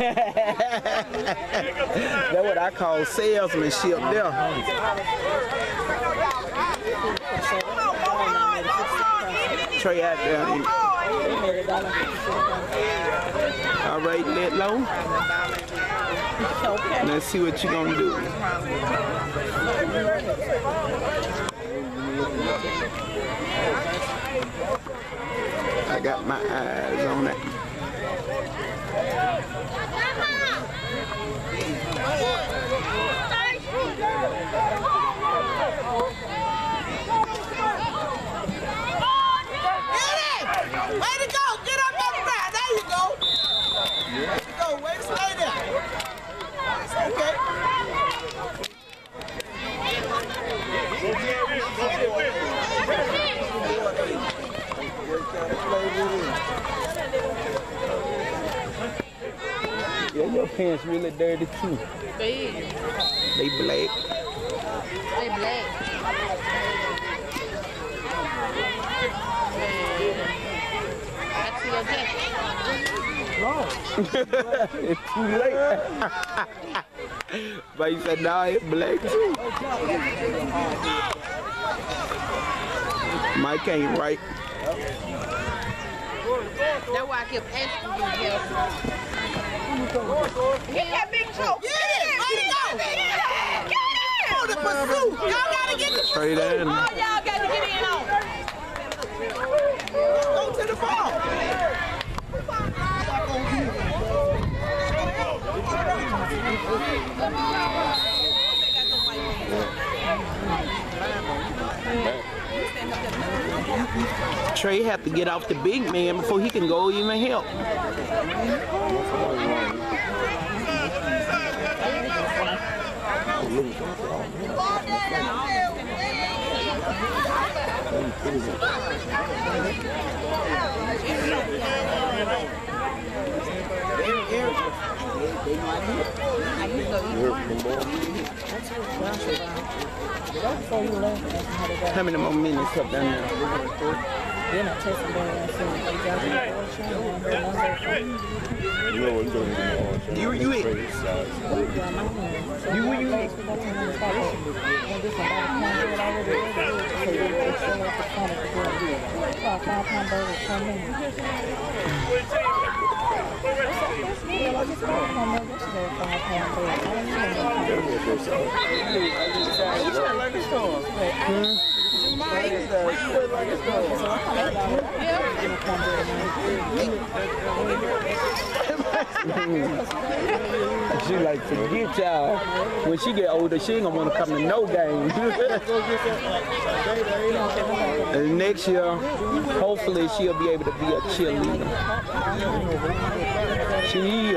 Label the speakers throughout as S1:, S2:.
S1: That's what I call salesmanship there. Trey out there. All right, let low. Let's see what you're gonna do. I got my eyes on it.
S2: Way to go! Get up on the ground. There you go. There you go. Way to stay there. It's okay.
S1: Yeah, your pants really dirty too.
S3: Big.
S1: They black.
S3: They black. I see your jacket.
S1: it's too late. but you said, nah, it's black too. Mike ain't right.
S3: That's why I kept asking you, Jeff.
S2: Get that big toe. Get it. Way to go. Get it. Get it. Oh, the pursuit. Y'all gotta get the
S1: Straight
S2: pursuit.
S1: in.
S2: All y'all got to get in on.
S1: Trey have to get off the big man before he can go even help. How many more minutes up down there?
S4: Then I text them down and said, "Hey, y'all get the ocean, and then I'm
S5: You know what you're doing.
S1: You- you eat.
S4: You you next week? I tell them to start listening. And this somebody come here and already ready to do it. So they they show up the front of the door. Five pound burgers come in. Yeah, like it's five pound. Yesterday was five pound burgers. I don't even know.
S1: She like, forget y'all. When she get older, she ain't gonna wanna come to no game. and next year, hopefully she'll be able to be a cheerleader. She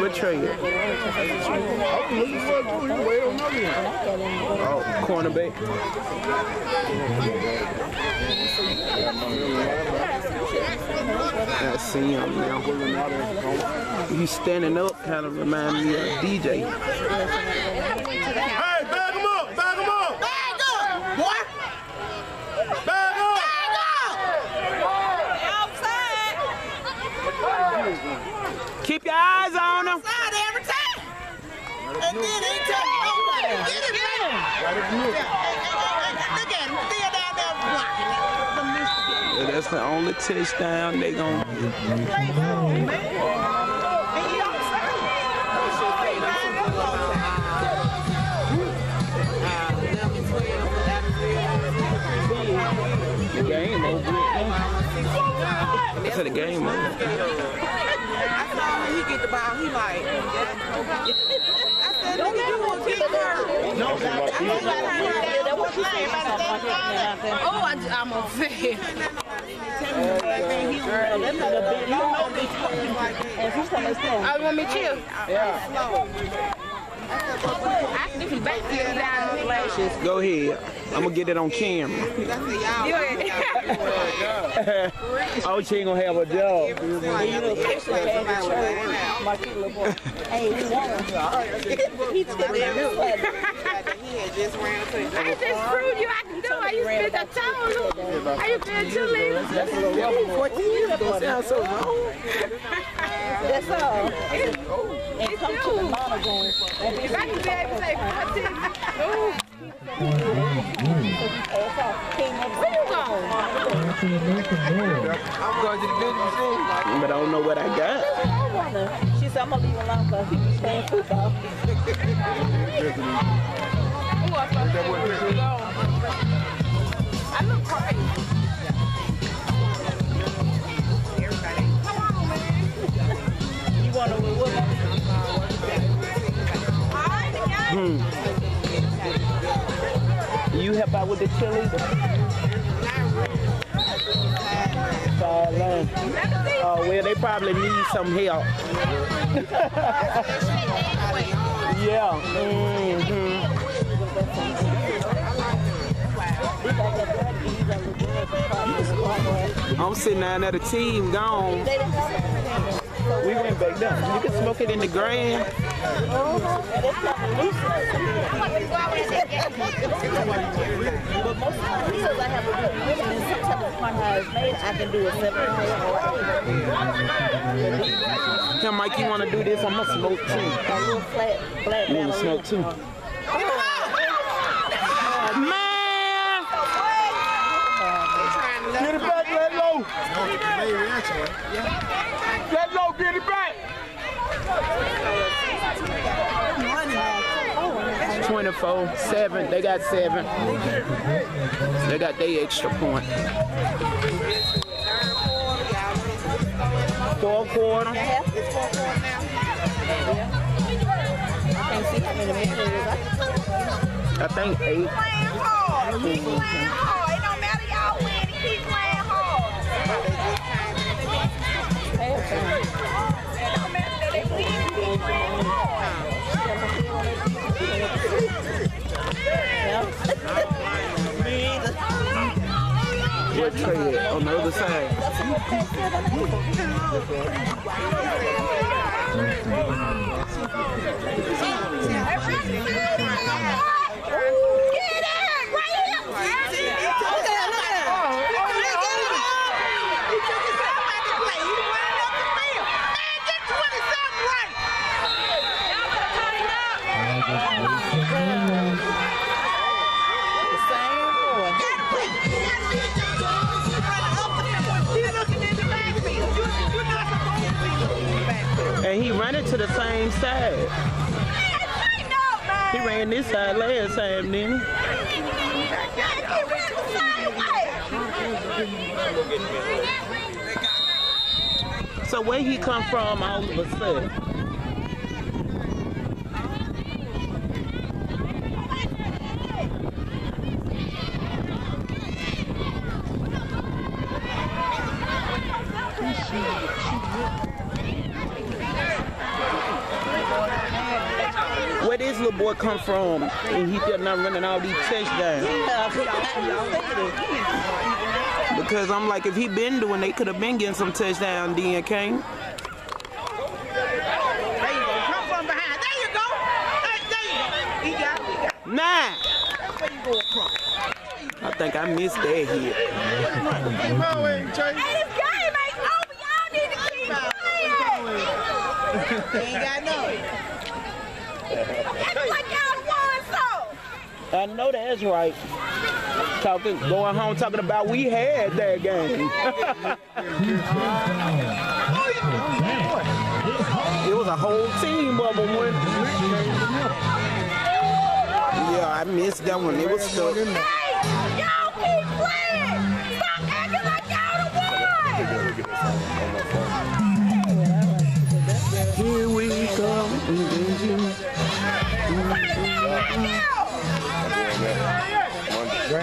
S1: What trade? Oh, cornerback. I see him now. He's standing up, kind of remind me of DJ.
S5: Hey, bag him up! Bag him up!
S2: Bag up, boy.
S5: Bag up!
S2: Bag up. Outside.
S1: Keep your eyes on him.
S2: Outside every time. And then he nobody. Get him, man. Look at him. Still down there blocking it.
S1: That's the only touchdown they gonna get.
S2: Play ball, man. And he outside.
S1: The game over. Said the game over.
S2: I saw when he get the ball, he like. I said, look at him, keep her.
S3: Oh, I, I'm a fan.
S4: And she's telling us,
S3: I want me chill. I stick back down.
S1: Go ahead. I'm gonna get it on camera. oh, she ain't gonna have a job.
S4: You know, Christian came to church. My cute little boy. Hey, he won. He.
S3: I just proved you I can do it. I used to be the town. I used to be a cheerleader.
S4: That's a little young boy.
S1: Sound so wrong.
S4: That's all. And come to the Nana game. And
S3: If I can be able to say 14, ooh, where you going?
S1: I'm going to the business room. But I don't know what I got.
S4: I wonder. She said, I'm going to leave him alone because he was playing football.
S3: I thought that was go. I look crazy. Come on, man.
S4: You want to know what? Hmm.
S1: You help out with the cheerleader? Oh, well, they probably need some help. yeah. hmm I'm sitting down there, the team gone. We went back down. You can smoke it in the ground.
S4: But most of the time, because I have a good vision, and sometimes upon how it's made, I can do a
S1: Mike, you want to do this? I'm going to smoke too.
S4: A little flat, flat
S1: You want to smoke too?
S5: Get it back, let low. Let low, get it back.
S1: 24, 7. They got 7. They got their extra point. Four quarter. I think 8.
S2: Playing hard. Keep
S1: Trey? On the other side.
S2: Get in! Right here! He ran
S1: this side last time, didn't he? So where he come from all of a sudden? Where this little boy come from and he still not running all these touchdowns? Because I'm like, if he been doing, they could have been getting some touchdown then, King.
S2: There you go. Come from behind. There you go. There, there you go. He got it. He.
S1: Nine.
S2: That's where you go across.
S1: I think I missed that hit.
S5: Keep going, Trey.
S2: Hey, this game ain't over. Y'all need to keep playing. Ain't got no. Act like y'all won so.
S1: I know that's right. Talking, going home talking about we had that game. it was a whole team of them when. Yeah, I missed that one. It was stuck.
S2: Hey, y'all keep playing. Stop acting like y'all the one.
S1: Here we come.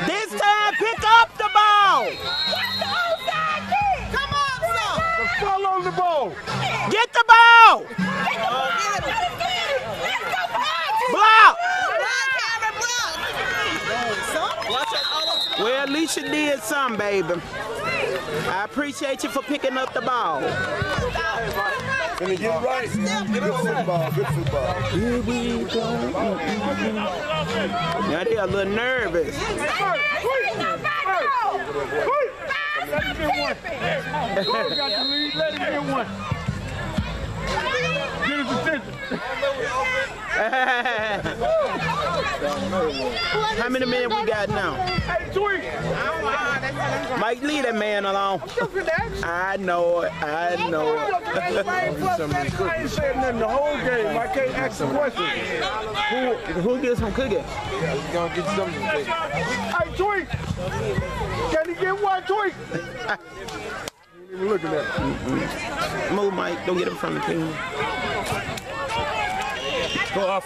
S1: This time, pick up the ball.
S2: Come on.
S5: Follow the ball.
S1: Get the ball. Block. Well, Alicia did some, baby. I appreciate you for picking up the ball.
S5: Can you get it right? Good football. Good football.
S1: Here we go. Now they a little nervous.
S5: Let him get one. Who got the lead? Let him get one. Get his attention.
S1: How many men we got now?
S5: Hey, Tweet.
S1: Mike, leave that man alone. I know it. I know it.
S5: I ain't saying nothing the whole game. I can't ask a question.
S1: Who, who gets some cookie?
S5: Gonna get something. Hey, Tweet. Can he get one, Tweet? Ain't even looking at him. Mm-hmm.
S1: Move, Mike. Don't get him from the team.
S5: Go off.